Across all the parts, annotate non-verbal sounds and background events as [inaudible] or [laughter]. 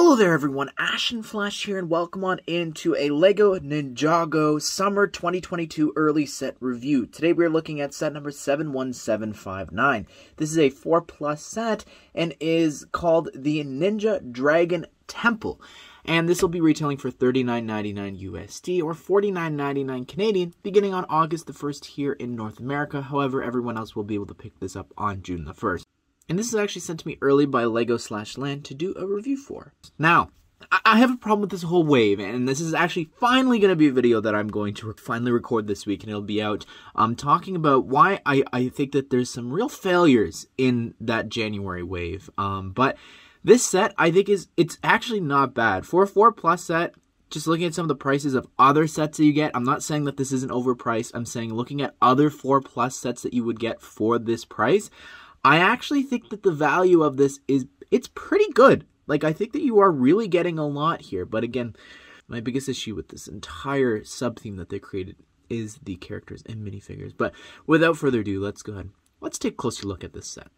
Hello there everyone, Ashnflash here and welcome on into a LEGO Ninjago Summer 2022 early set review. Today we're looking at set number 71759. This is a 4 plus set and is called the Ninja Dragon Temple. And this will be retailing for $39.99 USD or $49.99 Canadian beginning on August the 1st here in North America. However, everyone else will be able to pick this up on June the 1st. And this is actually sent to me early by Lego slash LAN to do a review for. Now, I have a problem with this whole wave, and this is actually finally going to be a video that I'm going to finally record this week, and it'll be out um, talking about why I, I think that there's some real failures in that January wave. Um, but this set, I think, is it's actually not bad. For a 4 plus set, just looking at some of the prices of other sets that you get, I'm not saying that this isn't overpriced. I'm saying looking at other 4 plus sets that you would get for this price, I actually think that the value of this is it's pretty good. Like I think that you are really getting a lot here. But again, my biggest issue with this entire sub theme that they created is the characters and minifigures. But without further ado, let's go ahead. Let's take a closer look at this set.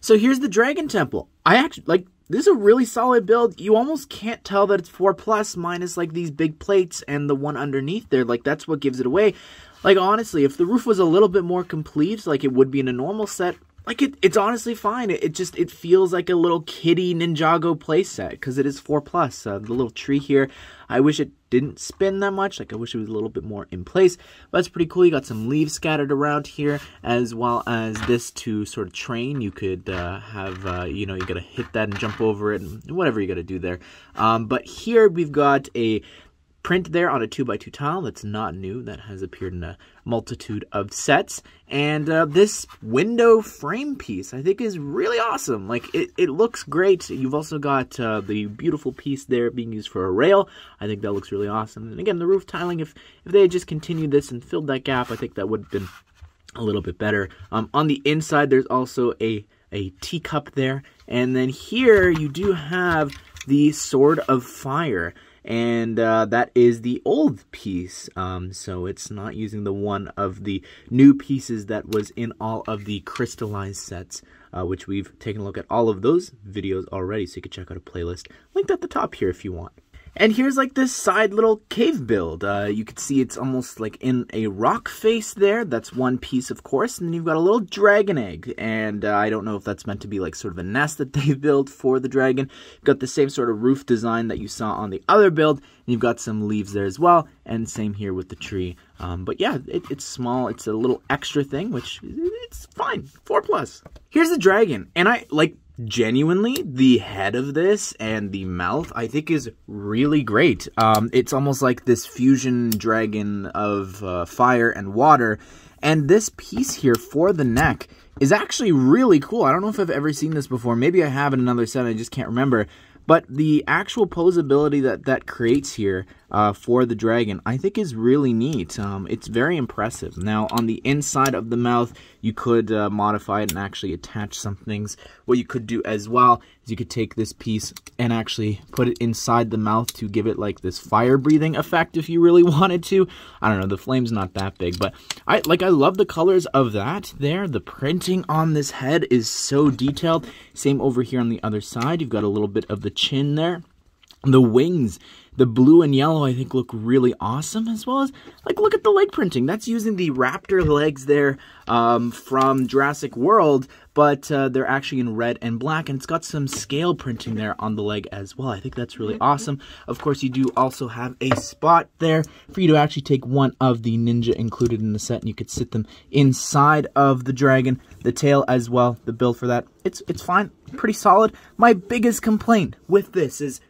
So here's the Dragon Temple. I actually like this is a really solid build. You almost can't tell that it's 4 plus minus like these big plates and the one underneath there. Like that's what gives it away. Like honestly, if the roof was a little bit more complete, like it would be in a normal set, like it, it's honestly fine. It, it, just it feels like a little kitty Ninjago playset because it is four plus. Uh, the little tree here, I wish it didn't spin that much. Like I wish it was a little bit more in place. But that's pretty cool. You got some leaves scattered around here as well as this to sort of train. You could uh, have uh, you know you gotta hit that and jump over it and whatever you gotta do there. Um, but here we've got a print there on a 2x2 tile that's not new, that has appeared in a multitude of sets. And uh, this window frame piece I think is really awesome. Like, it, it looks great. You've also got uh, the beautiful piece there being used for a rail. I think that looks really awesome. And again, the roof tiling, if, if they had just continued this and filled that gap, I think that would have been a little bit better. Um, on the inside, there's also a, a teacup there. And then here you do have the Sword of Fire and uh, that is the old piece. Um, so it's not using the one of the new pieces that was in all of the crystallized sets, uh, which we've taken a look at all of those videos already, so you can check out a playlist linked at the top here if you want. And here's like this side little cave build. Uh, you can see it's almost like in a rock face there. That's one piece, of course. And then you've got a little dragon egg. And uh, I don't know if that's meant to be like sort of a nest that [laughs] they built for the dragon. You've got the same sort of roof design that you saw on the other build. And you've got some leaves there as well. And same here with the tree. Um, but yeah, it, it's small. It's a little extra thing, which it's fine. Four plus. Here's the dragon. And I, like, genuinely the head of this and the mouth i think is really great. Um, it's almost like this fusion dragon of uh, fire and water. And this piece here for the neck is actually really cool. I don't know if i've ever seen this before. Maybe i have in another set. I just can't remember. But the actual posability that that creates here uh, for the dragon, I think is really neat. Um, it's very impressive. Now, on the inside of the mouth, you could uh, modify it and actually attach some things. What you could do as well is you could take this piece and actually put it inside the mouth to give it like this fire-breathing effect if you really [laughs] wanted to. I don't know, the flame's not that big, but I like I love the colors of that there. The printing on this head is so detailed. Same over here on the other side. You've got a little bit of the chin there. The wings the blue and yellow, I think, look really awesome, as well as, like, look at the leg printing. That's using the raptor legs there um, from Jurassic World, but uh, they're actually in red and black, and it's got some scale printing there on the leg as well. I think that's really awesome. Of course, you do also have a spot there for you to actually take one of the ninja included in the set, and you could sit them inside of the dragon. The tail as well, the build for that, it's, it's fine, pretty solid. My biggest complaint with this is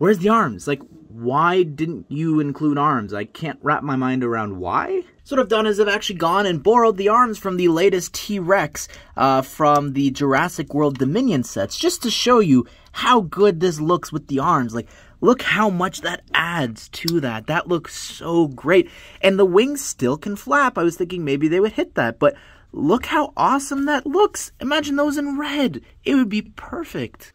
Where's the arms? Like, why didn't you include arms? I can't wrap my mind around why. So what I've done is I've actually gone and borrowed the arms from the latest T-Rex uh, from the Jurassic World Dominion sets, just to show you how good this looks with the arms. Like, look how much that adds to that. That looks so great. And the wings still can flap. I was thinking maybe they would hit that, but look how awesome that looks. Imagine those in red. It would be perfect.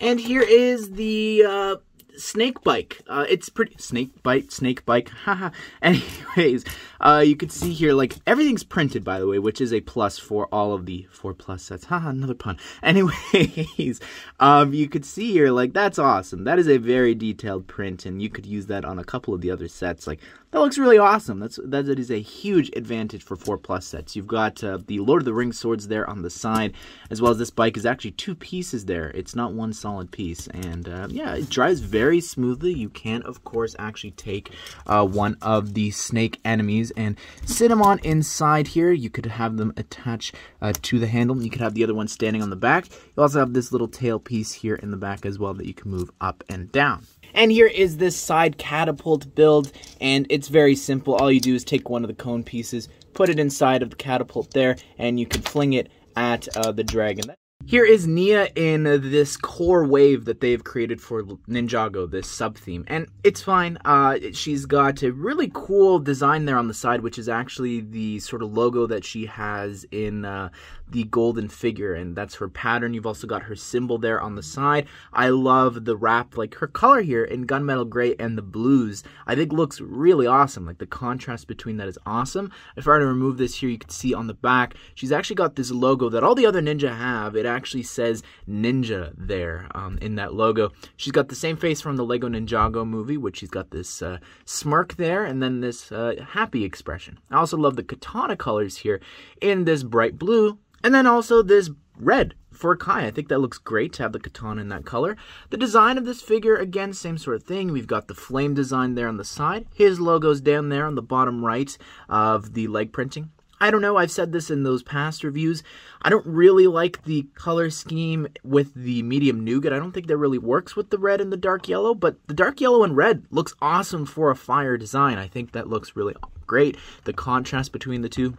And here is the uh, snake bike. Uh, it's pretty snake bite, snake bike. [laughs] Haha. Anyways, uh, you can see here, like, everything's printed, by the way, which is a plus for all of the 4 plus sets. Haha, another pun. [laughs] Anyways, um, you could see here, like, that's awesome. That is a very detailed print, and you could use that on a couple of the other sets. Like, that looks really awesome. That's that is a huge advantage for 4 plus sets. You've got uh, the Lord of the Rings swords there on the side, as well as this bike is actually two pieces there. It's not one solid piece, and uh, yeah, it drives very smoothly. You can, of course, actually take uh, one of the snake enemies and sit them on inside here. You could have them attached uh, to the handle. You could have the other one standing on the back. You also have this little tail piece here in the back as well that you can move up and down. And here is this side catapult build, and it's very simple. All you do is take one of the cone pieces, put it inside of the catapult there, and you can fling it at uh, the dragon. Here is Nya in this core wave that they've created for Ninjago, this sub-theme. And it's fine. Uh, she's got a really cool design there on the side, which is actually the sort of logo that she has in uh, the golden figure, and that's her pattern. You've also got her symbol there on the side. I love the wrap, like her color here in gunmetal gray and the blues, I think looks really awesome. Like the contrast between that is awesome. If I were to remove this here, you can see on the back, she's actually got this logo that all the other ninja have. It actually says ninja there um, in that logo. She's got the same face from the Lego Ninjago movie, which she's got this uh, smirk there and then this uh, happy expression. I also love the katana colors here in this bright blue and then also this red for Kai. I think that looks great to have the katana in that color. The design of this figure, again, same sort of thing. We've got the flame design there on the side. His logo's down there on the bottom right of the leg printing. I don't know, I've said this in those past reviews. I don't really like the color scheme with the medium nougat. I don't think that really works with the red and the dark yellow, but the dark yellow and red looks awesome for a fire design. I think that looks really great. The contrast between the two.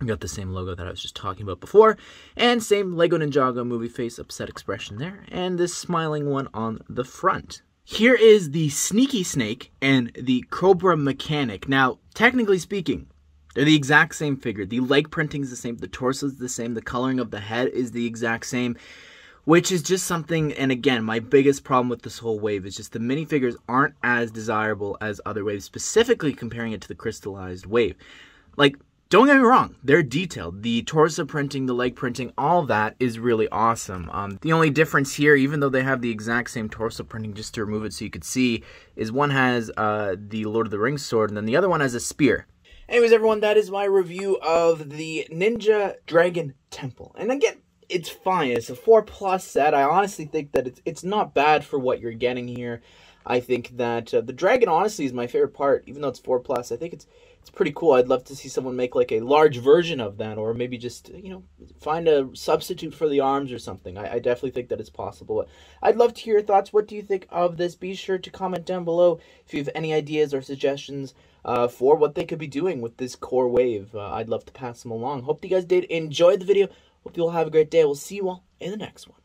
We got the same logo that I was just talking about before, and same Lego Ninjago movie face upset expression there, and this smiling one on the front. Here is the Sneaky Snake and the Cobra Mechanic. Now, technically speaking, they're the exact same figure. The leg printing is the same, the torso is the same, the coloring of the head is the exact same, which is just something. And again, my biggest problem with this whole wave is just the minifigures aren't as desirable as other waves, specifically comparing it to the crystallized wave. Like, don't get me wrong, they're detailed. The torso printing, the leg printing, all that is really awesome. Um, the only difference here, even though they have the exact same torso printing, just to remove it so you could see, is one has uh, the Lord of the Rings sword, and then the other one has a spear. Anyways, everyone, that is my review of the Ninja Dragon Temple. And again, it's fine. It's a 4 plus set. I honestly think that it's, it's not bad for what you're getting here. I think that uh, the dragon honestly is my favorite part, even though it's 4 plus. I think it's it's pretty cool. I'd love to see someone make like a large version of that, or maybe just you know find a substitute for the arms or something. I, I definitely think that it's possible. But I'd love to hear your thoughts. What do you think of this? Be sure to comment down below if you have any ideas or suggestions uh, for what they could be doing with this core wave. Uh, I'd love to pass them along. Hope you guys did enjoy the video. Hope you all have a great day. We'll see you all in the next one.